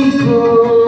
You.